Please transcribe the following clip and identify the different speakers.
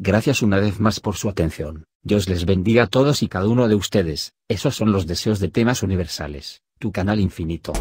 Speaker 1: Gracias una vez más por su atención. Dios les bendiga a todos y cada uno de ustedes. Esos son los deseos de temas universales, tu canal infinito.